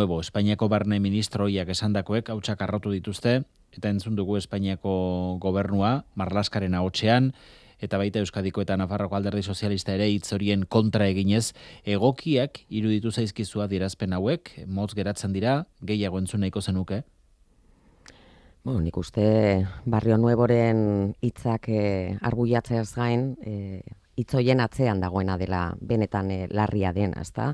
Nuevo, Espainiako barne ministroiak esandakoek hautsak arrotu dituzte, eta entzun dugu Espainiako gobernua, marlaskaren ahotsean, eta baita Euskadiko eta Nafarroko alderdi sozialista ere hitz horien kontra eginez, egokiak iruditu zaizkizua dirazpen hauek, motz geratzen dira, gehiago entzun nahiko zenuke? Bueno, nik uste Barrio Nuevoren hitzak e, arguiatzeaz gain, e, hitzoien atzean dagoena dela benetan e, larria den, ezta?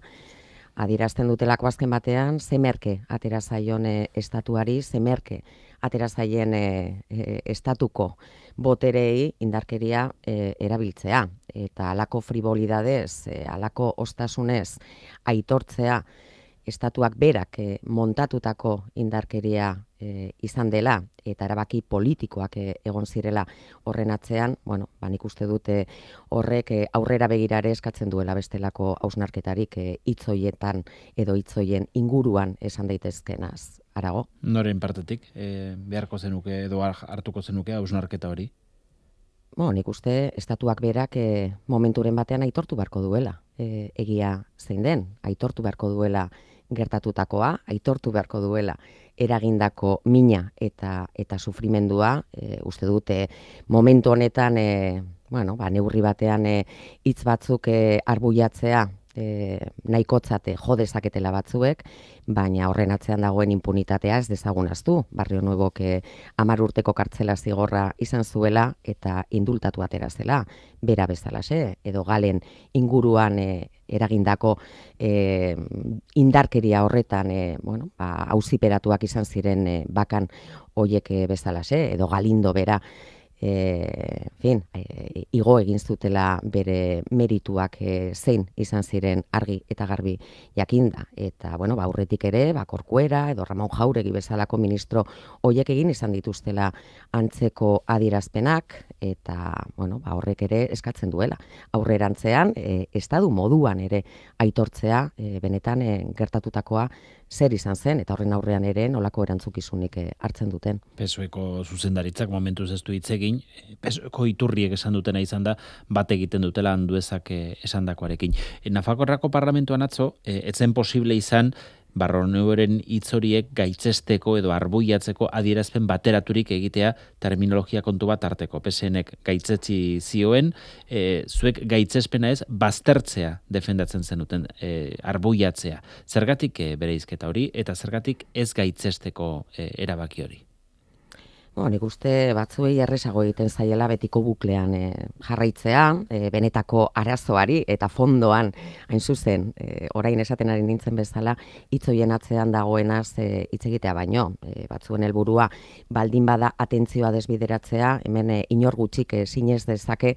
Adirazten dutelako azken batean, zemerke atera zaion estatuari, zemerke atera zaien estatuko boterei indarkeria erabiltzea. Eta alako frivolidadez, e, alako ostasunez aitortzea, estatuak berak eh, montatutako indarkeria eh, izan dela eta erabaki politikoak eh, egon zirela horren atzean, bueno, ba nik uste dute horrek eh, aurrera begirare eskatzen duela bestelako hausnarketarik eh, hitzoietan edo hitzoien inguruan esan daitezkenaz. Arago? Noren partetik, eh, beharko zenuke edo hartuko zenuke hausnarketa hori? Bo, nik uste estatuak berak e, momenturen batean aitortu beharko duela. E, egia zein den, aitortu beharko duela gertatutakoa, aitortu beharko duela eragindako mina eta eta sufrimendua, e, uste dute momentu honetan e, bueno, ba, neurri batean e, hitz batzuk e, arbuiatzea e, nahikotzate jo dezaketela batzuek, baina horren atzean dagoen impunitatea ez dezagunaztu. Barrio Nuevok e, amar urteko kartzela zigorra izan zuela eta indultatu atera zela, bera bezalase, edo galen inguruan e, eragindako e, indarkeria horretan e, bueno, ba, auziperatuak izan ziren e, bakan hoiek bezalase, edo galindo bera, e, fin, e, igo egin zutela bere merituak e, zein izan ziren argi eta garbi jakinda. Eta, bueno, ba, aurretik ere, ba, korkuera edo Ramon Jauregi bezalako ministro hoiek egin izan dituztela antzeko adirazpenak eta, bueno, ba, horrek ere eskatzen duela. Aurrerantzean, e, estadu moduan ere aitortzea, e, benetan e, gertatutakoa zer izan zen, eta horren aurrean ere nolako erantzukizunik eh, hartzen duten. Pesoeko zuzendaritzak momentuz ez du hitz egin, pesoeko iturriek esan dutena izan da, bat egiten dutela handuezak eh, esan dakoarekin. Nafakorrako parlamentuan atzo, eh, etzen posible izan, barroneuren hitzoriek gaitzesteko edo arbuiatzeko adierazpen bateraturik egitea terminologia kontu bat arteko. PSNek gaitzetzi zioen, e, zuek gaitzespena ez, baztertzea defendatzen zenuten e, arbuiatzea. Zergatik e, bere izketa hori, eta zergatik ez gaitzesteko e, erabaki hori? Bueno, nik uste batzuei erresago egiten zaiela betiko buklean e, jarraitzea, e, benetako arazoari eta fondoan, hain zuzen, e, orain esaten ari nintzen bezala, hitzoien atzean dagoenaz e, hitz egitea baino. E, batzuen helburua baldin bada atentzioa desbideratzea, hemen e, inor gutxik e, sinez dezake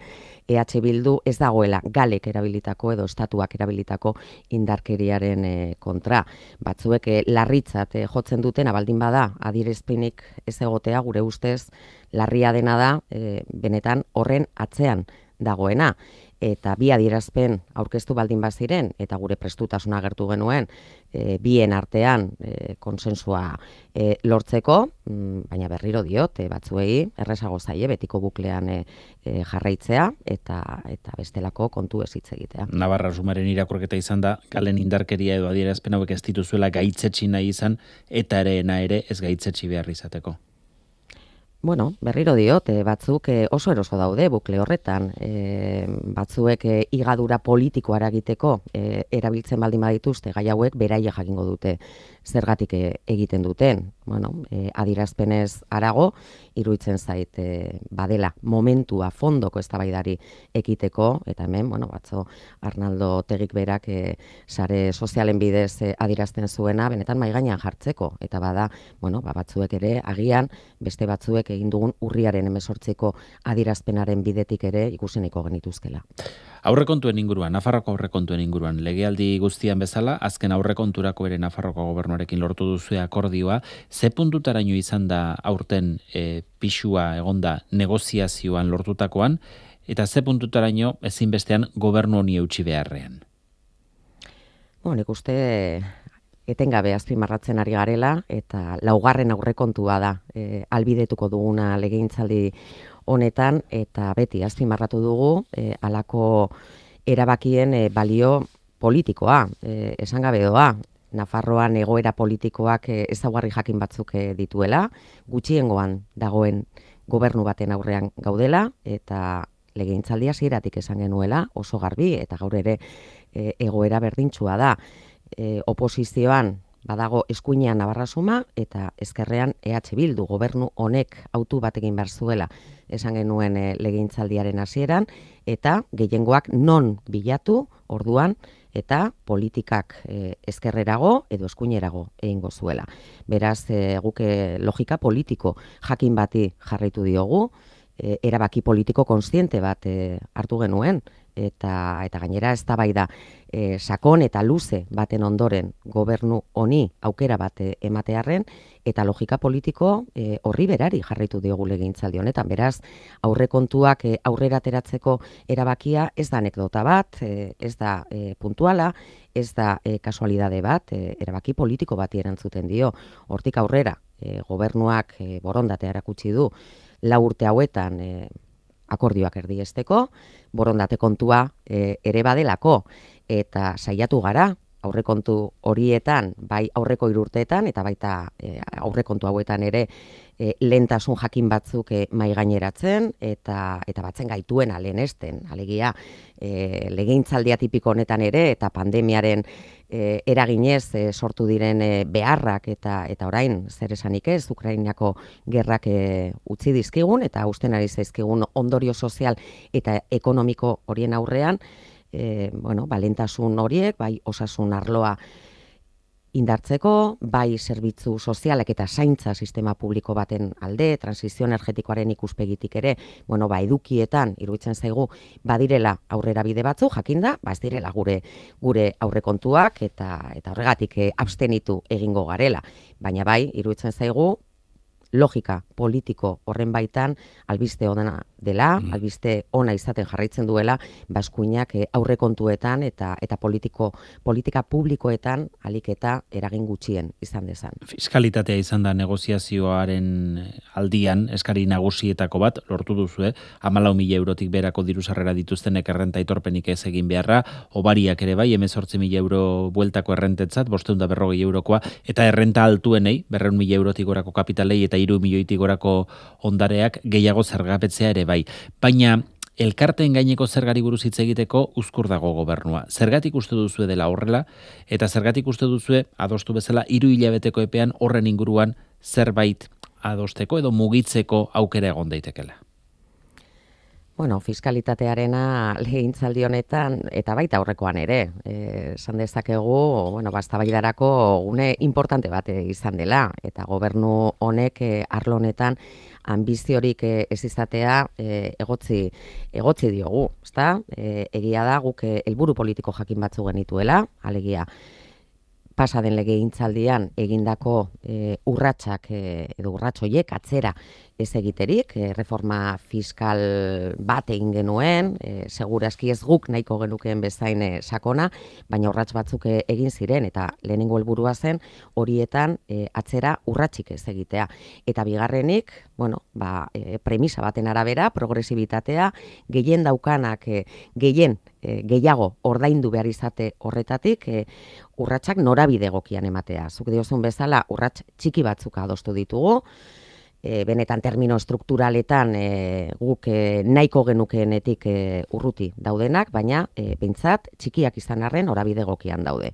EH Bildu ez dagoela galek erabilitako edo estatuak erabilitako indarkeriaren e, kontra. Batzuek e, larritzat e, jotzen duten, baldin bada, adirezpinik ez egotea gure ustez larria dena da e, benetan horren atzean dagoena. Eta bi adierazpen aurkeztu baldin baziren eta gure prestutasuna agertu genuen e, bien artean e, konsensua e, lortzeko mm, baina berriro diot e, batzuei erresago zaie betiko buklean e, e, jarraitzea eta eta bestelako kontu ez hitz egitea. Navarra sumaren irakurketa izan da galen indarkeria edo adierazpen hauek ez dituzuela gaitzetsi nahi izan eta ereena ere ez gaitzetsi behar izateko Bueno, berriro diot, e, batzuk e, oso eroso daude bukle horretan, e, batzuek e, igadura politikoa eragiteko e, erabiltzen baldin badituzte gai hauek beraia jakingo dute zergatik egiten duten. Bueno, e, adirazpenez arago, iruitzen zait e, badela momentua fondoko eztabaidari ekiteko, eta hemen, bueno, batzo Arnaldo Tegik berak e, sare sozialen bidez e, adirazten zuena, benetan maigainan jartzeko, eta bada, bueno, ba, batzuek ere agian, beste batzuek egin dugun urriaren emesortzeko adirazpenaren bidetik ere ikuseneko genituzkela. Aurrekontuen inguruan, Nafarroko aurrekontuen inguruan, legealdi guztian bezala, azken aurrekonturako ere Nafarroko gobernuarekin lortu duzu akordioa, ze puntutaraino izan da aurten e, pixua egonda negoziazioan lortutakoan, eta ze puntutaraino ezinbestean gobernu honi eutxi beharrean? Bueno, nik uste etengabe azpimarratzen ari garela, eta laugarren aurrekontua da, e, albidetuko duguna legegintzaldi honetan eta beti azpimarratu dugu e, alako erabakien e, balio politikoa, e, esan gabe doa, Nafarroan egoera politikoak ezaugarri jakin batzuk dituela, gutxiengoan dagoen gobernu baten aurrean gaudela eta legegintzaldia hasieratik esan genuela oso garbi eta gaur ere egoera berdintsua da. E, oposizioan badago eskuinean Navarrasuma eta ezkerrean EH Bildu gobernu honek autu batekin bar zuela esan genuen e, legintzaldiaren hasieran eta gehiengoak non bilatu orduan eta politikak e, ezkerrerago edo eskuinerago egingo zuela. Beraz, e, guke logika politiko jakin bati jarraitu diogu, e, erabaki politiko konstiente bat e, hartu genuen, eta eta gainera ez da bai da e, sakon eta luze baten ondoren gobernu honi aukera bat e, ematearren eta logika politiko e, horri berari jarraitu diogu legintzaldi honetan. Beraz aurrekontuak e, aurrera ateratzeko erabakia ez da anekdota bat e, ez da e, puntuala ez da e, kasualidade bat e, erabaki politiko bati erantzuten dio. Hortik aurrera e, gobernuak e, borondatea erakutsi du la urte hauetan e, akordioak erdiesteko, borondate kontua e, ere badelako eta saiatu gara aurrekontu horietan, bai aurreko irurteetan eta baita e, aurrekontu hauetan ere e, lentasun jakin batzuk e, mai gaineratzen eta eta batzen gaituen alenesten. Alegia, e, legintzaldia tipiko honetan ere eta pandemiaren e, eraginez e, sortu diren e, beharrak eta eta orain zer esanik ez Ukrainako gerrak e, utzi dizkigun eta usten ari zaizkigun ondorio sozial eta ekonomiko horien aurrean e, bueno, balentasun horiek, bai osasun arloa indartzeko, bai zerbitzu sozialek eta zaintza sistema publiko baten alde, transizio energetikoaren ikuspegitik ere, bueno, ba, edukietan, iruditzen zaigu, badirela aurrera bide batzu, jakinda, ba, ez direla gure gure aurrekontuak eta eta horregatik eh, abstenitu egingo garela. Baina bai, iruditzen zaigu, logika politiko horren baitan albiste ona dela, mm. albiste ona izaten jarraitzen duela baskuinak eh, aurrekontuetan eta eta politiko politika publikoetan alik eta eragin gutxien izan dezan. Fiskalitatea izan da negoziazioaren aldian eskari nagusietako bat lortu duzu, eh? 14.000 eurotik berako diru sarrera dituztenek errenta aitorpenik ez egin beharra, obariak ere bai 18.000 euro bueltako errentetzat, 540 eurokoa eta errenta altuenei 200.000 eurotik gorako kapitalei eta iru milioitik gorako ondareak gehiago zergapetzea ere bai. Baina, elkarteen gaineko zergari buruz hitz egiteko uzkur dago gobernua. Zergatik uste duzu dela horrela, eta zergatik uste duzu adostu bezala hiru hilabeteko epean horren inguruan zerbait adosteko edo mugitzeko aukera egon daitekela. Bueno, fiskalitatearena legintzaldi honetan eta baita aurrekoan ere, eh, esan dezakegu, bueno, bastabaidarako une importante bat izan dela eta gobernu honek eh, arlo honetan ambiziorik eh, ez izatea eh, egotzi egotzi diogu, ezta? Eh, egia da guk helburu politiko jakin batzu genituela, alegia pasa den legegintzaldian egindako e, urratsak e, edo urratsoiek atzera ez egiterik, e, reforma fiskal bat egin genuen, e, segurazki ez guk nahiko genukeen bezain e, sakona, baina urrats batzuk e, egin ziren eta lehenengo helburua zen horietan e, atzera urratsik ez egitea. Eta bigarrenik, bueno, ba, e, premisa baten arabera, progresibitatea, gehien daukanak, gehien gehiago ordaindu behar izate horretatik, e, urratsak norabide egokian ematea. Zuk diozun bezala urrats txiki batzuk adostu ditugu, e, benetan termino strukturaletan e, guk e, nahiko genukeenetik e, urruti daudenak, baina e, bintzat txikiak izan arren orabide egokian daude.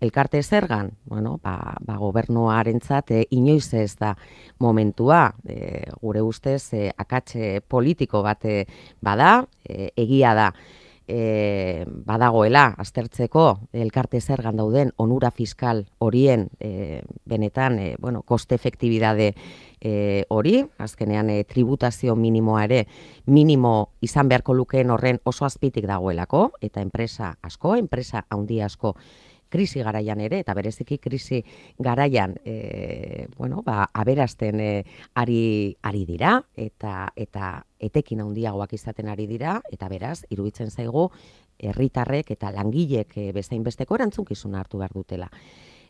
Elkarte zergan, bueno, ba, ba gobernuaren zat, e, inoiz ez da momentua, e, gure ustez, e, akatxe politiko bat bada, e, egia da, e, badagoela aztertzeko elkarte zergan dauden onura fiskal horien e, benetan e, bueno, koste efektibidade e, hori, azkenean e, tributazio minimoa ere minimo izan beharko lukeen horren oso azpitik dagoelako, eta enpresa asko, enpresa handi asko krisi garaian ere eta bereziki krisi garaian e, bueno, ba, aberazten e, ari, ari dira eta eta etekin handiagoak izaten ari dira eta beraz iruditzen zaigu herritarrek eta langilek e, bestein besteko erantzunkizuna hartu behar dutela.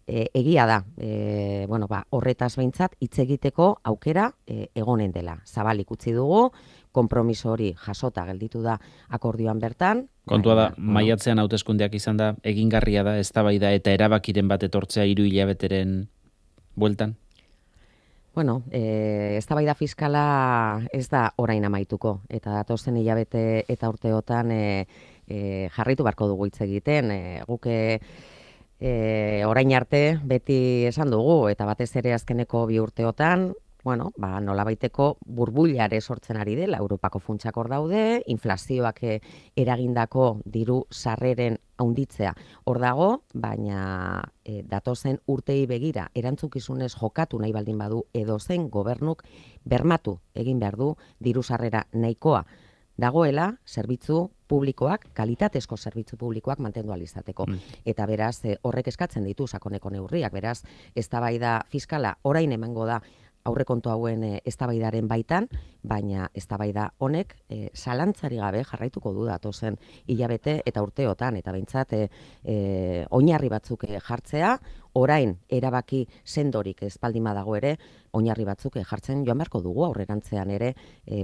E, egia da, e, bueno, ba, horretaz behintzat hitz egiteko aukera e, egonen dela. Zabalik utzi dugu, konpromiso hori jasota gelditu da akordioan bertan. Kontua da, maiatzean hauteskundeak izan da, egingarria da, ez da eta erabakiren bat etortzea hiru hilabeteren bueltan? Bueno, e, ez da fiskala ez da orain amaituko, eta datozen hilabete eta urteotan e, e, jarritu barko dugu hitz egiten, e, guke e, orain arte beti esan dugu, eta batez ere azkeneko bi urteotan, bueno, ba, nola baiteko burbuliare sortzen ari dela, Europako funtsak hor daude, inflazioak eh, eragindako diru sarreren haunditzea hor dago, baina e, datozen urtei begira, erantzukizunez jokatu nahi baldin badu, edo zen gobernuk bermatu egin behar du diru sarrera nahikoa, dagoela zerbitzu publikoak, kalitatezko zerbitzu publikoak mantendu alizateko. Mm. Eta beraz, eh, horrek eskatzen ditu sakoneko neurriak, beraz, ez da fiskala orain emango da aurrekontu hauen e, eztabaidaren baitan, baina eztabaida honek e, zalantzari gabe jarraituko du datozen hilabete eta urteotan eta behintzat e, oinarri batzuk jartzea, orain erabaki sendorik espaldima dago ere, oinarri batzuk jartzen joan beharko dugu aurrerantzean ere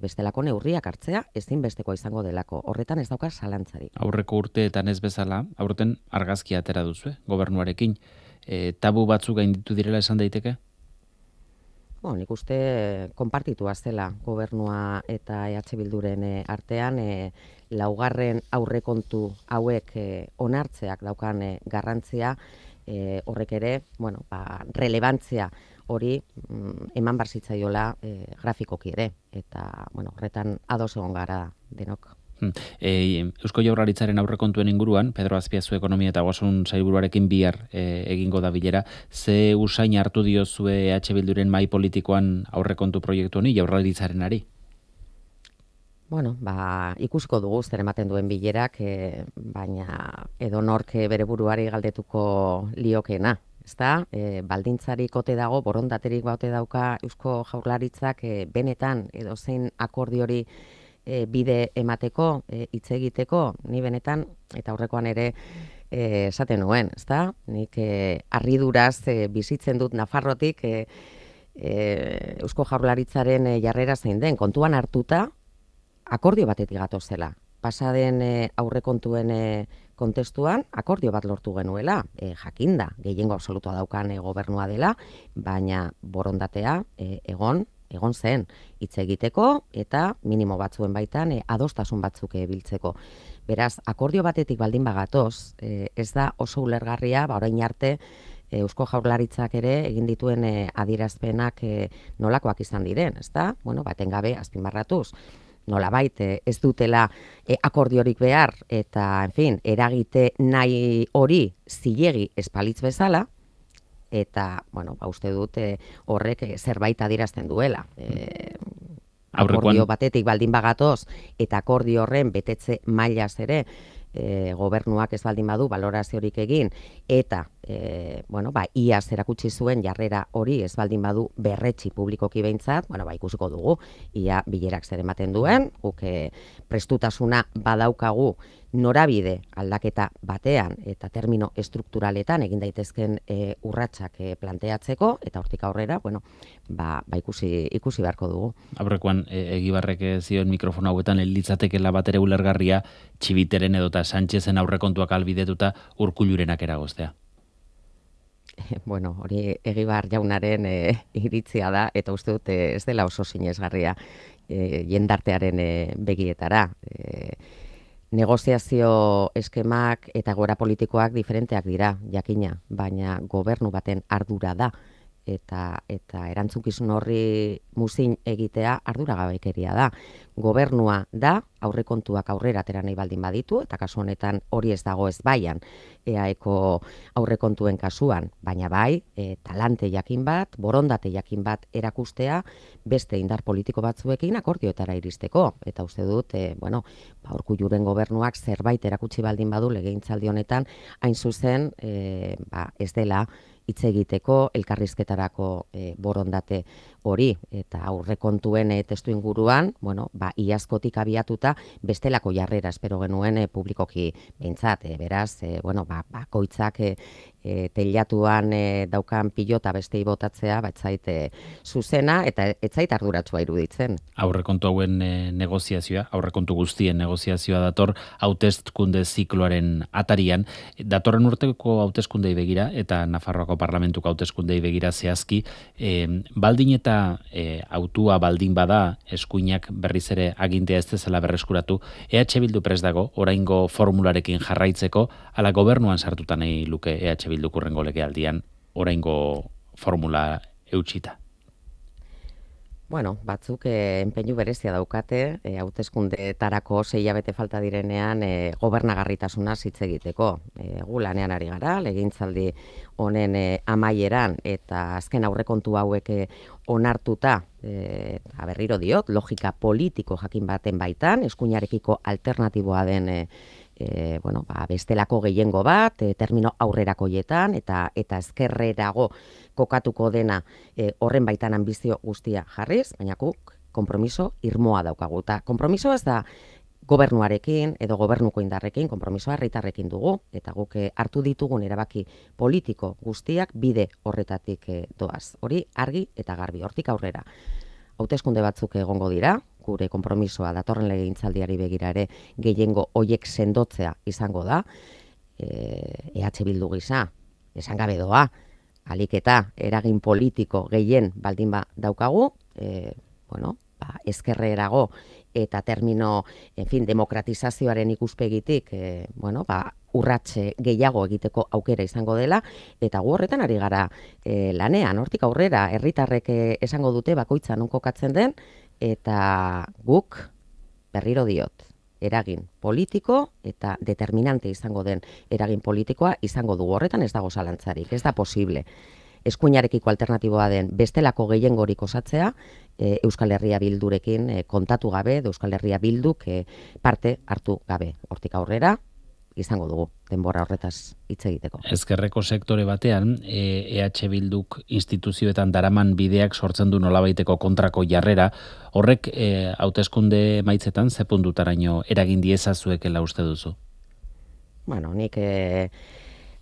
bestelako neurriak hartzea, ezin besteko izango delako. Horretan ez dauka zalantzari. Aurreko urteetan ez bezala, aurten argazkia atera duzu, gobernuarekin. E, tabu batzuk gainditu direla esan daiteke? Bueno, nik uste konpartitu zela gobernua eta EH Bilduren artean e, laugarren aurrekontu hauek onartzeak daukan garrantzia e, horrek ere, bueno, ba, relevantzia hori mm, eman barzitzaiola e, grafikoki ere eta bueno, horretan ados egon gara denok. E, Eusko Jaurlaritzaren aurrekontuen inguruan, Pedro Azpiazu ekonomia eta ogasun sailburuarekin bihar e, egingo da bilera, ze usain hartu diozue EH Bilduren mai politikoan aurrekontu proiektu honi Jaurlaritzaren ari? Bueno, ba, ikusiko dugu zer ematen duen bilerak, e, baina edo nork bere buruari galdetuko liokena. Ezta, e, baldintzari kote dago, borondaterik baute dauka Eusko Jaurlaritzak e, benetan edo zein akordiori e, bide emateko, e, hitz egiteko, ni benetan eta aurrekoan ere e, esaten nuen, ezta? Nik e, arriduraz e, bizitzen dut Nafarrotik e, e, Eusko Jaurlaritzaren e, jarrera zein den, kontuan hartuta akordio batetik gatozela. Pasaden e, aurrekontuen e, kontestuan akordio bat lortu genuela, e, jakinda, gehiengo absolutua daukan e, gobernua dela, baina borondatea e, egon egon zen hitz egiteko eta minimo batzuen baitan e, adostasun batzuk biltzeko. Beraz, akordio batetik baldin bagatoz, e, ez da oso ulergarria, ba orain arte e, Eusko Jaurlaritzak ere egin dituen e, adierazpenak e, nolakoak izan diren, ezta? Bueno, batengabe azpimarratuz nolabait ez dutela e, akordiorik behar eta en fin, eragite nahi hori zilegi espalitz bezala, eta, bueno, ba, uste dut eh, horrek eh, zerbait adierazten duela. E, akordio batetik baldin bagatoz, eta akordio horren betetze mailaz ere, e, gobernuak ez baldin badu baloraziorik egin eta e, bueno, ba, iaz erakutsi zuen jarrera hori ez baldin badu berretxi publikoki behintzat, bueno, ba, ikusiko dugu ia bilerak zer ematen duen, guk e, prestutasuna badaukagu norabide aldaketa batean eta termino estrukturaletan egin daitezken e, urratsak e, planteatzeko eta hortik aurrera, bueno, ba, ba ikusi, ikusi beharko dugu. Aurrekoan e, egibarrek zioen mikrofona hauetan elitzatekela bat ere ulergarria txibiteren edota Sánchezen aurrekontuak albidetuta urkullurenak eragoztea. Bueno, hori egibar jaunaren e, iritzia da, eta uste dut ez dela oso sinesgarria e, jendartearen e, begietara. E, negoziazio eskemak eta gora politikoak diferenteak dira, jakina, baina gobernu baten ardura da eta eta erantzukizun horri muzin egitea arduragabekeria da. Gobernua da aurrekontuak aurrera atera nahi baldin baditu eta kasu honetan hori ez dago ez baian eaeko aurrekontuen kasuan, baina bai, e, talante jakin bat, borondate jakin bat erakustea beste indar politiko batzuekin akordioetara iristeko. Eta uste dut, e, bueno, ba juren gobernuak zerbait erakutsi baldin badu legegintzaldi honetan hain zuzen, e, ba, ez dela hitz egiteko elkarrizketarako e, borondate hori eta aurrekontuen e, testu inguruan, bueno, ba, iazkotik abiatuta bestelako jarrera espero genuen e, publikoki behintzat, e, beraz, e, bueno, ba, bakoitzak e, teilatuan e, daukan pilota beste botatzea, batzait e, zuzena eta etzait arduratsua iruditzen. Aurrekontu hauen e, negoziazioa, aurrekontu guztien negoziazioa dator hautezkunde zikloaren atarian, datorren urteko hauteskundei begira eta Nafarroako parlamentuko hauteskundei begira zehazki, e, baldin eta e, autua baldin bada eskuinak berriz ere agintea ez dezala berreskuratu, EH Bildu pres dago, oraingo formularekin jarraitzeko, ala gobernuan sartuta nahi luke EH Bilduk urrengo legealdian oraingo formula eutxita? Bueno, batzuk eh, enpeinu berezia daukate, eh, hauteskundetarako sei falta direnean eh, gobernagarritasuna hitz egiteko. Eh, gu lanean ari gara, legintzaldi honen eh, amaieran eta azken aurrekontu hauek onartuta, eh, berriro diot, logika politiko jakin baten baitan, eskuinarekiko alternatiboa den eh, e, bueno, ba, bestelako gehiengo bat, e, termino aurrerakoietan eta eta ezkerrerago kokatuko dena e, horren baitan ambizio guztia jarriz, baina guk konpromiso irmoa daukagu. Ta konpromiso ez da gobernuarekin edo gobernuko indarrekin, konpromisoa herritarrekin dugu, eta guk e, hartu ditugun erabaki politiko guztiak bide horretatik e, doaz. Hori argi eta garbi, hortik aurrera. Hauteskunde batzuk egongo dira, gure konpromisoa datorren legintzaldiari begira ere gehiengo hoiek sendotzea izango da. Eh, EH Bildu gisa, esan gabe doa, aliketa eragin politiko gehien baldin ba daukagu, e, bueno, ba, ezkerre erago eta termino, en fin, demokratizazioaren ikuspegitik, e, bueno, ba, urratxe gehiago egiteko aukera izango dela, eta gu horretan ari gara e, lanean, hortik aurrera, herritarrek esango dute bakoitza nun kokatzen den, eta guk berriro diot eragin politiko eta determinante izango den eragin politikoa izango dugu horretan ez dago zalantzarik, ez da posible. Eskuinarekiko alternatiboa den bestelako gehiengorik osatzea, e, Euskal Herria Bildurekin e, kontatu gabe, Euskal Herria Bilduk e, parte hartu gabe. Hortik aurrera, izango dugu denbora horretaz hitz egiteko. Ezkerreko sektore batean EH Bilduk instituzioetan daraman bideak sortzen du nolabaiteko kontrako jarrera, horrek e, hauteskunde maitzetan ze puntutaraino eragin diezazuekela uste duzu? Bueno, nik e,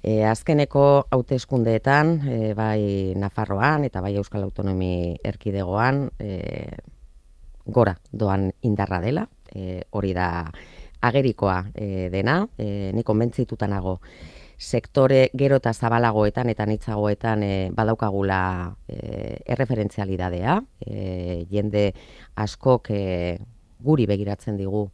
e, azkeneko hauteskundeetan e, bai Nafarroan eta bai Euskal Autonomi Erkidegoan e, gora doan indarra dela, e, hori da agerikoa e, dena, e, ni konbentzituta nago. Sektore gero eta zabalagoetan eta nitzagoetan e, badaukagula e, erreferentzialidadea, e, jende askok e, guri begiratzen digu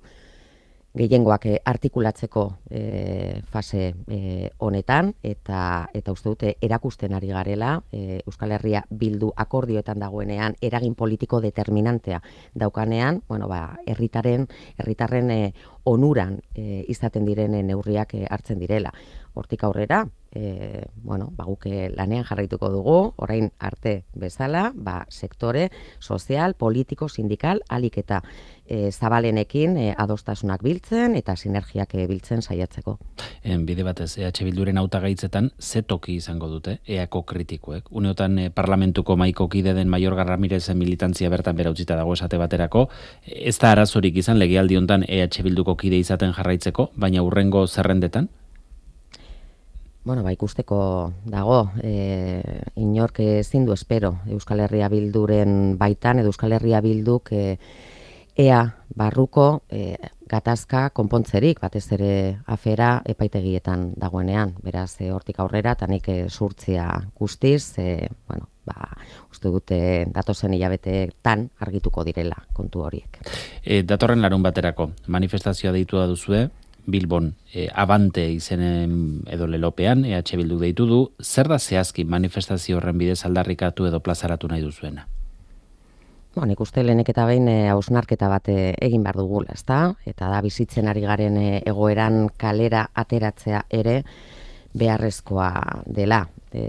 gehiengoak eh, artikulatzeko e, fase e, honetan eta eta uste dute erakusten ari garela e, Euskal Herria bildu akordioetan dagoenean eragin politiko determinantea daukanean, bueno, ba, herritaren herritarren e, onuran e, izaten diren neurriak hartzen direla. Hortik aurrera, e, bueno, ba, guke lanean jarraituko dugu, orain arte bezala, ba, sektore, sozial, politiko, sindikal, alik eta e, zabalenekin e, adostasunak biltzen eta sinergiak e, biltzen saiatzeko. En bide batez EH Bilduren hautagaitzetan ze toki izango dute EAko kritikoek. Uneotan e, parlamentuko maiko kide den Maior Garramirezen militantzia bertan bera utzita dago esate baterako, ez da arazorik izan legialdi hontan EH Bilduko kide izaten jarraitzeko, baina urrengo zerrendetan? Bueno, ba, ikusteko dago, e, inork ezin du espero Euskal Herria Bilduren baitan, edo Euskal Herria Bilduk e, ea barruko e, gatazka konpontzerik, batez ere afera epaitegietan dagoenean, beraz e, hortik aurrera, eta nik e, surtzia guztiz, e, bueno, ba, uste dute datozen hilabeteetan argituko direla kontu horiek. E, datorren larun baterako, manifestazioa deitu da duzue, Bilbon e, abante izenen edo lelopean, EH Bildu deitu du, zer da zehazki manifestazio horren bidez aldarrikatu edo plazaratu nahi duzuena? Bo, nik uste lehenek eta behin e, hausnarketa bat e, egin behar dugula, ezta? Eta da bizitzen ari garen e, egoeran kalera ateratzea ere beharrezkoa dela. E,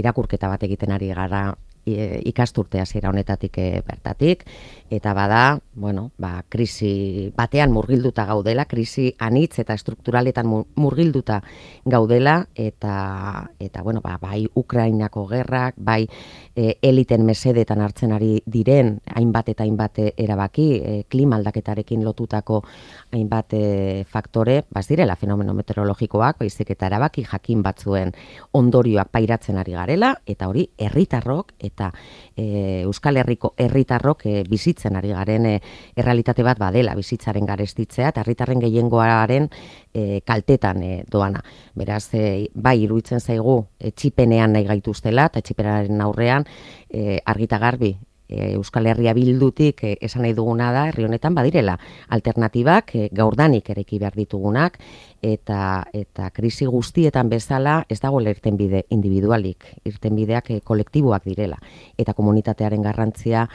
irakurketa bat egiten ari gara ikasturte hasiera honetatik e, bertatik. Eta bada, bueno, ba, krisi batean murgilduta gaudela, krisi anitz eta strukturaletan murgilduta gaudela eta eta bueno, ba, bai Ukrainako gerrak, bai e, eliten mesedetan hartzen ari diren hainbat eta hainbat erabaki, e, klima aldaketarekin lotutako hainbat e, faktore, baz direla fenomeno meteorologikoak, baizik eta erabaki jakin batzuen ondorioak pairatzen ari garela eta hori herritarrok eta e, Euskal Herriko herritarrok e, bizitzen ari garen e, errealitate bat badela bizitzaren garestitzea eta herritarren gehiengoaren e, kaltetan e, doana. Beraz, e, bai iruditzen zaigu etxipenean nahi gaituztela eta etxipenaren aurrean e, argita garbi e, Euskal Herria bildutik e, esan nahi duguna da, herri honetan badirela alternatibak e, gaurdanik ereki behar ditugunak eta eta krisi guztietan bezala ez dago lerten bide individualik, irtenbideak e, kolektiboak direla. Eta komunitatearen garrantzia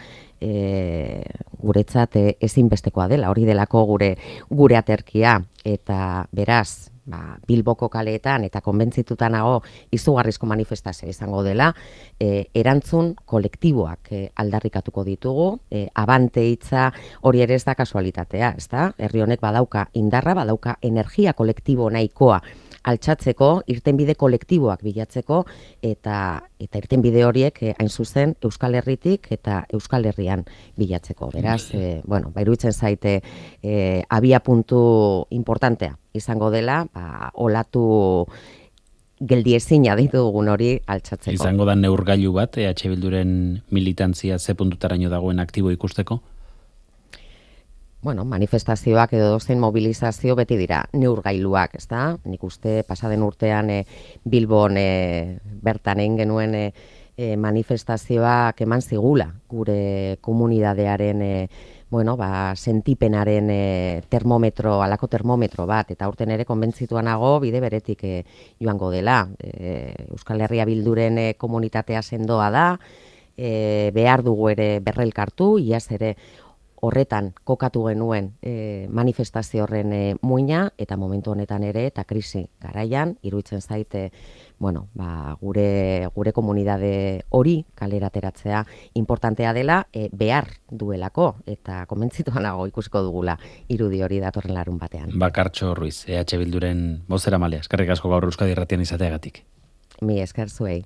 e, guretzat e, ezinbestekoa dela, hori delako gure gure aterkia. Eta beraz ba, Bilboko kaleetan eta konbentzituta nago izugarrizko manifestazio izango dela, e, erantzun kolektiboak e, aldarrikatuko ditugu, e, abante hitza hori ere ez da kasualitatea, ez da? Herri honek badauka indarra, badauka energia kolektibo nahikoa altxatzeko, irtenbide kolektiboak bilatzeko, eta eta irtenbide horiek eh, hain zuzen Euskal Herritik eta Euskal Herrian bilatzeko. Beraz, e, bueno, bairuitzen zaite e, abia puntu importantea izango dela, ba, olatu geldi ezina ditugun hori altxatzeko. Izango da neurgailu bat, EH Bilduren militantzia ze puntutaraino dagoen aktibo ikusteko? bueno, manifestazioak edo dozen mobilizazio beti dira neurgailuak, ez da? Nik uste pasaden urtean e, Bilbon e, bertan egin genuen e, manifestazioak eman zigula gure komunidadearen e, bueno, ba, sentipenaren e, termometro, alako termometro bat, eta urten ere konbentzituanago bide beretik e, joango dela. E, Euskal Herria Bilduren e, komunitatea sendoa da, e, behar dugu ere berrelkartu, iaz ere horretan kokatu genuen e, manifestazio horren e, muina eta momentu honetan ere eta krisi garaian iruditzen zaite bueno, ba, gure gure komunidade hori kalerateratzea importantea dela e, behar duelako eta komentzituan nago ikusiko dugula irudi hori datorren larun batean. Bakartxo Ruiz, EH Bilduren bozera malea, eskerrik asko gaur Euskadi Irratian izateagatik. Mi esker zuei.